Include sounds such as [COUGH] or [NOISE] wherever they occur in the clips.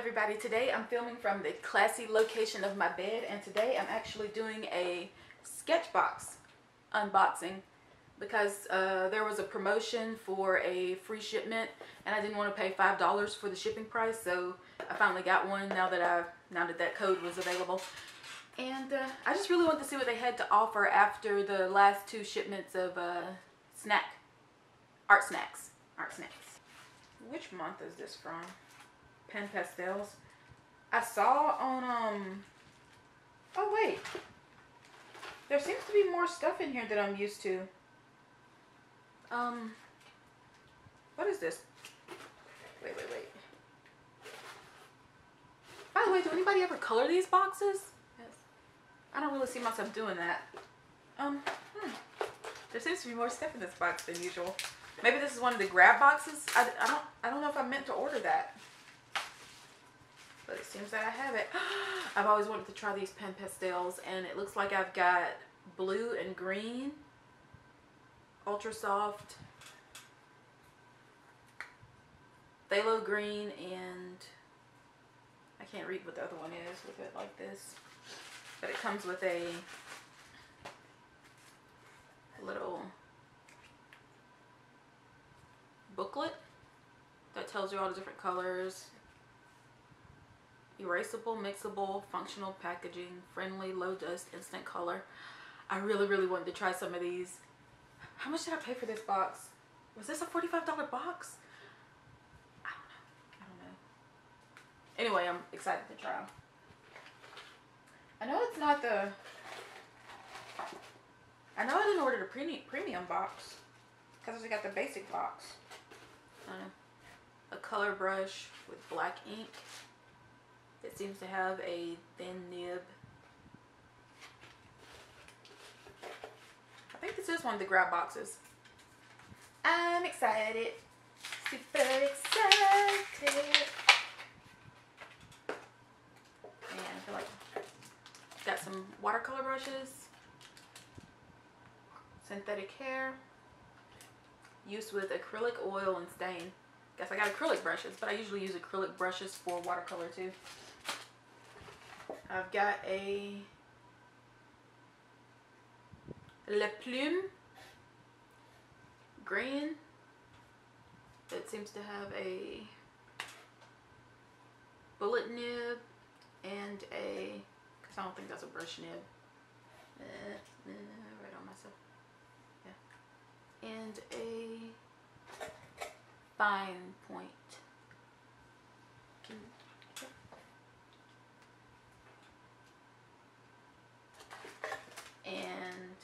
everybody. Today I'm filming from the classy location of my bed and today I'm actually doing a Sketchbox unboxing because uh, there was a promotion for a free shipment and I didn't want to pay $5 for the shipping price so I finally got one now that I now that that code was available. And uh, I just really wanted to see what they had to offer after the last two shipments of uh, snack, art snacks, art snacks. Which month is this from? PanPastels. I saw on, um, oh wait. There seems to be more stuff in here that I'm used to. Um, what is this? Wait, wait, wait. By the way, do anybody ever color these boxes? Yes. I don't really see myself doing that. Um, hmm. There seems to be more stuff in this box than usual. Maybe this is one of the grab boxes. I, I don't I don't know if I meant to order that. But it seems that I have it. [GASPS] I've always wanted to try these PanPastels and it looks like I've got blue and green. Ultra soft. Phthalo green and I can't read what the other one is with it like this. But it comes with a little booklet that tells you all the different colors. Erasable, mixable, functional packaging, friendly, low dust, instant color. I really, really wanted to try some of these. How much did I pay for this box? Was this a $45 box? I don't know. I don't know. Anyway, I'm excited to try. I know it's not the... I know I didn't order the premium, premium box. Because I got the basic box. A color brush with black ink. It seems to have a thin nib. I think this is one of the grab boxes. I'm excited. Super excited. And I feel like got some watercolor brushes. Synthetic hair Used with acrylic oil and stain. Guess I got acrylic brushes, but I usually use acrylic brushes for watercolor too. I've got a Le Plume green. It seems to have a bullet nib and a, because I don't think that's a brush nib. Uh, uh, right on myself Yeah. and a fine point. And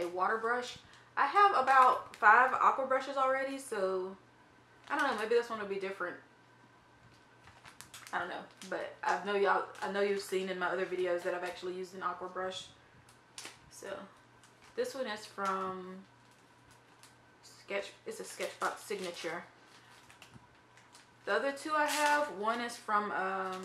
a water brush. I have about five aqua brushes already, so I don't know, maybe this one will be different. I don't know, but I know y'all, I know you've seen in my other videos that I've actually used an aqua brush. So this one is from Sketch, it's a Sketchbox Signature. The other two I have, one is from, um,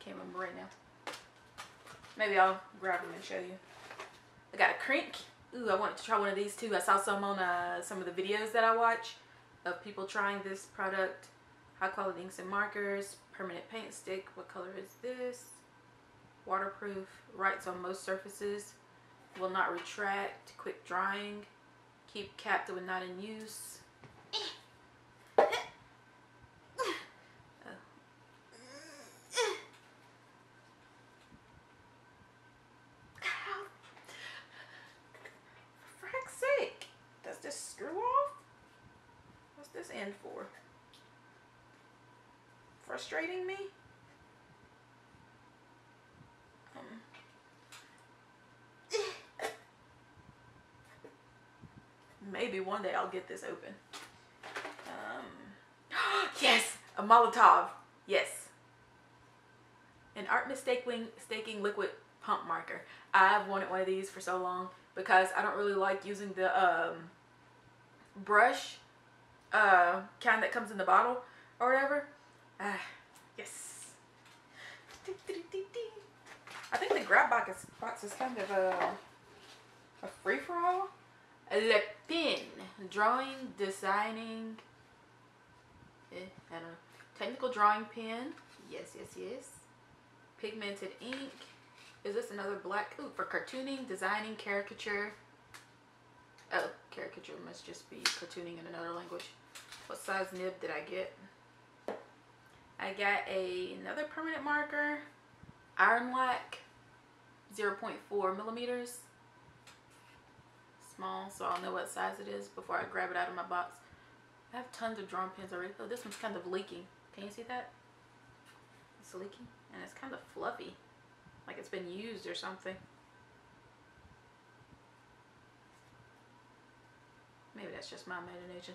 can't remember right now. Maybe I'll grab them and show you. I got a Krink. Ooh, I wanted to try one of these too. I saw some on uh, some of the videos that I watch of people trying this product. High quality inks and markers, permanent paint stick. What color is this? waterproof, writes on most surfaces, will not retract, quick drying, keep capped when not in use. For heck's sake, does this screw off? What's this end for? Frustrating me? maybe one day I'll get this open. Um, [GASPS] yes, a Molotow. Yes. An art mistaking staking liquid pump marker. I've wanted one of these for so long because I don't really like using the um, brush uh, kind that comes in the bottle or whatever. Uh, yes. I think the grab box is, box is kind of a, a free-for-all. Le Pen drawing, designing, eh, I don't know. Technical drawing pen. Yes, yes, yes. Pigmented ink. Is this another black? Ooh, for cartooning, designing, caricature. Oh, caricature must just be cartooning in another language. What size nib did I get? I got a, another permanent marker, Ironlak, 0.4 millimeters. Small, so I'll know what size it is before I grab it out of my box. I have tons of drawing pins already. Oh, this one's kind of leaking. Can you see that? It's leaking and it's kind of fluffy. Like it's been used or something. That's just my imagination.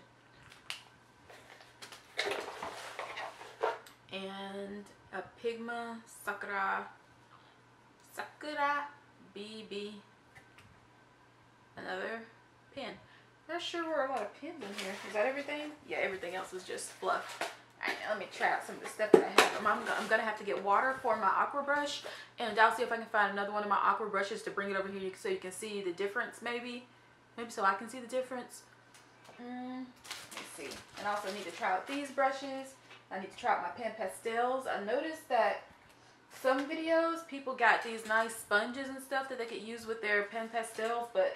And a Pigma Sakura Sakura BB. Another pen. Not sure where a lot of pins in here. Is that everything? Yeah, everything else is just fluff. Alright, let me try out some of the stuff that I have. I'm, I'm, I'm going to have to get water for my aqua brush. And I'll see if I can find another one of my aqua brushes to bring it over here so you can see the difference maybe. Maybe so I can see the difference. Mm, let's see. And I also need to try out these brushes. I need to try out my PanPastels. I noticed that some videos people got these nice sponges and stuff that they could use with their PanPastels, but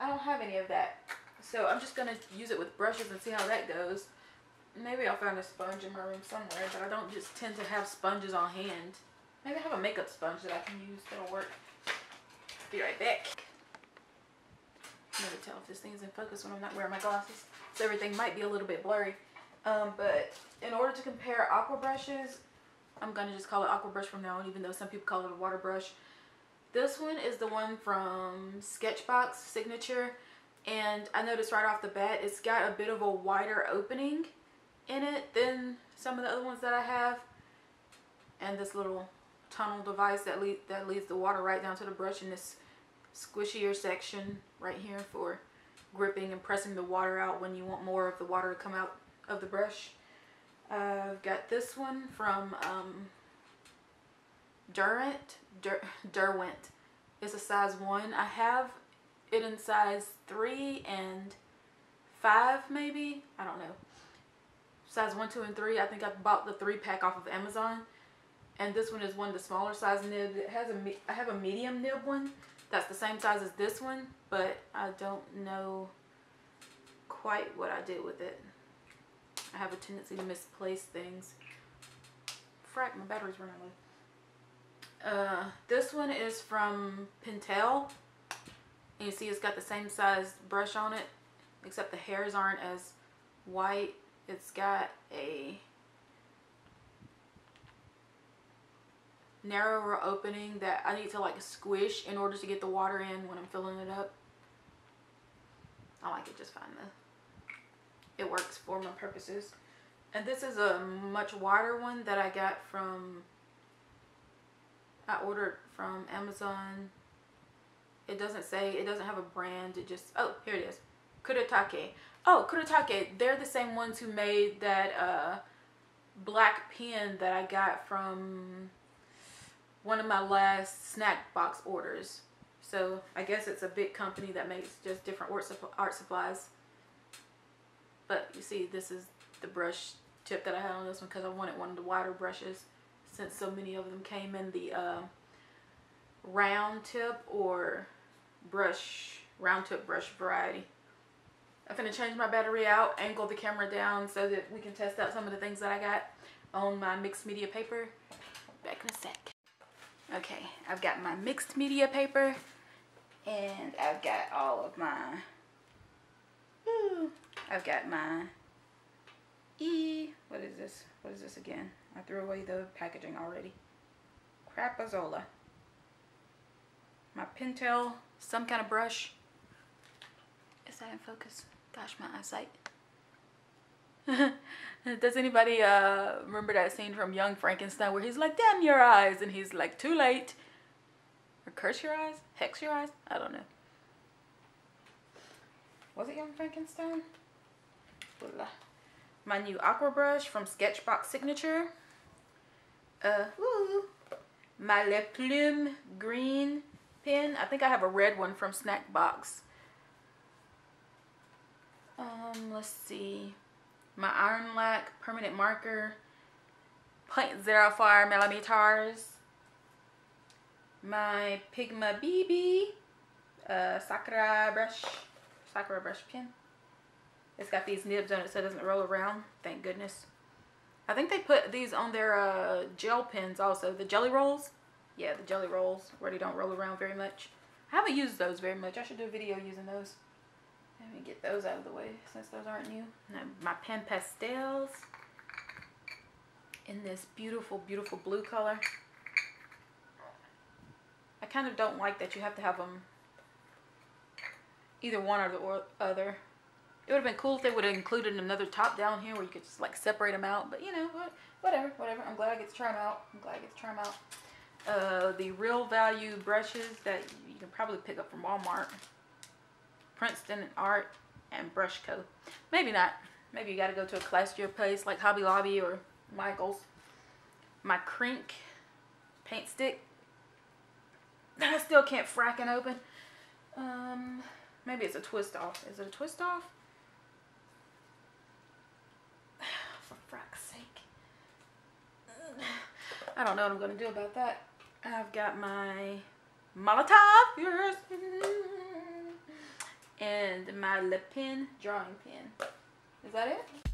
I don't have any of that. So I'm just going to use it with brushes and see how that goes. Maybe I'll find a sponge in my room somewhere, but I don't just tend to have sponges on hand. Maybe I have a makeup sponge that I can use that'll work. Be right back. Never tell if this thing's in focus when I'm not wearing my glasses. So everything might be a little bit blurry. Um, but in order to compare aqua brushes, I'm going to just call it aqua brush from now on, even though some people call it a water brush. This one is the one from Sketchbox Signature. And I noticed right off the bat, it's got a bit of a wider opening in it than some of the other ones that I have. And this little tunnel device that, lead, that leads the water right down to the brush in this squishier section right here for gripping and pressing the water out when you want more of the water to come out of the brush. Uh, I've got this one from um, Durant, Dur Derwent. It's a size 1. I have it in size 3 and 5 maybe. I don't know. Size 1, 2, and 3. I think I bought the 3 pack off of Amazon. And this one is one of the smaller size nibs. It has a, I have a medium nib one that's the same size as this one, but I don't know quite what I did with it. I have a tendency to misplace things. Frack, my battery's running low. Uh, this one is from Pentel. And you see it's got the same size brush on it, except the hairs aren't as white. It's got a narrower opening that I need to like squish in order to get the water in when I'm filling it up. I like it just fine though. It works for my purposes. And this is a much wider one that I got from, I ordered from Amazon. It doesn't say, it doesn't have a brand. It just, oh, here it is. Kuretake. Oh, Kuretake. They're the same ones who made that uh, black pen that I got from one of my last snack box orders. So I guess it's a big company that makes just different art supplies. But you see, this is the brush tip that I had on this one because I wanted one of the wider brushes since so many of them came in the uh, round tip or brush, round tip brush variety. I'm going to change my battery out, angle the camera down so that we can test out some of the things that I got on my mixed media paper. Back in a sec. Okay, I've got my mixed media paper and I've got all of my, ooh, I've got my E, what is this? What is this again? I threw away the packaging already. Crapazola. My Pentel, some kind of brush. Is that in focus? Gosh, my eyesight. [LAUGHS] Does anybody uh, remember that scene from Young Frankenstein where he's like, damn your eyes, and he's like, too late. Or curse your eyes? Hex your eyes? I don't know. Was it Young Frankenstein? My new aqua brush from Sketchbox Signature. Uh, woo. My Le Plume green pen. I think I have a red one from Snackbox. Um, let's see. My Ironlak permanent marker, 0.04 millimeters. My Pigma BB uh, Sakura brush, Sakura brush pen. It's got these nibs on it so it doesn't roll around. Thank goodness. I think they put these on their uh, gel pens also. The jelly rolls. Yeah, the jelly rolls where they don't roll around very much. I haven't used those very much. I should do a video using those. Let me get those out of the way since those aren't new. My PanPastels in this beautiful, beautiful blue color. I kind of don't like that you have to have them either one or the other. It would have been cool if they would have included another top down here where you could just like separate them out. But you know, whatever, whatever. I'm glad I get to try them out. I'm glad I get to try them out. Uh, the Real Value brushes that you can probably pick up from Walmart. Princeton Art and Brush Co. Maybe not. Maybe you got to go to a classier place like Hobby Lobby or Michael's. My Krink paint stick that [LAUGHS] I still can't fracking open. Um, maybe it's a twist off. Is it a twist off? [SIGHS] For frack's sake. [SIGHS] I don't know what I'm going to do about that. I've got my Molotow, yours, and my Le Pen drawing pen. Is that it?